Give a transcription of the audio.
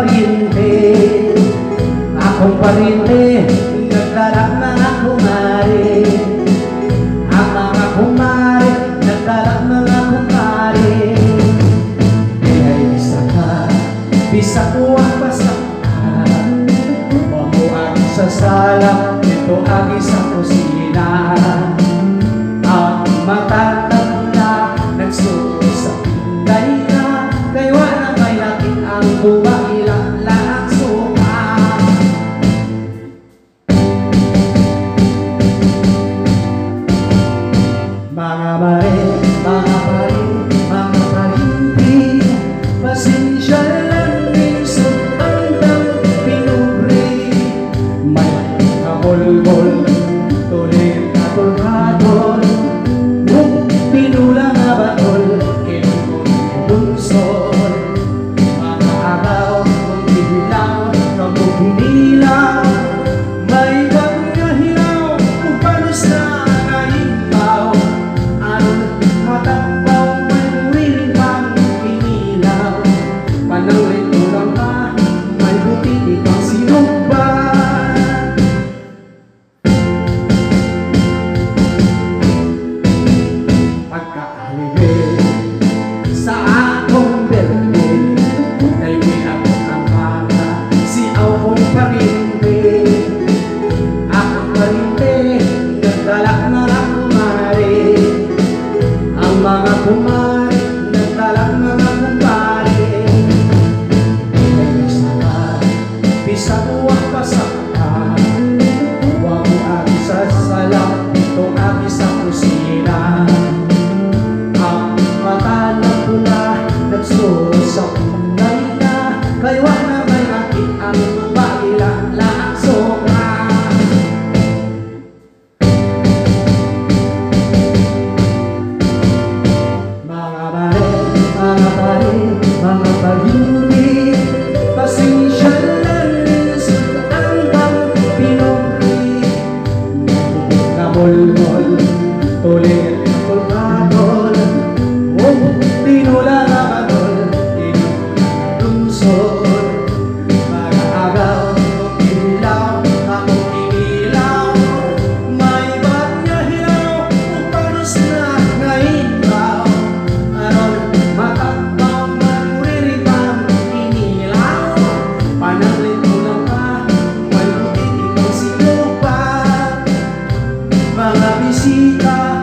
parinti Akong parinti Nagdarap na kumari. Ang mga kumari Nagdarap mga kumari. Kaya'y isa ka Bisa ko ang basta ka Huwag mo ang sasala Ito ang isa uma una visita.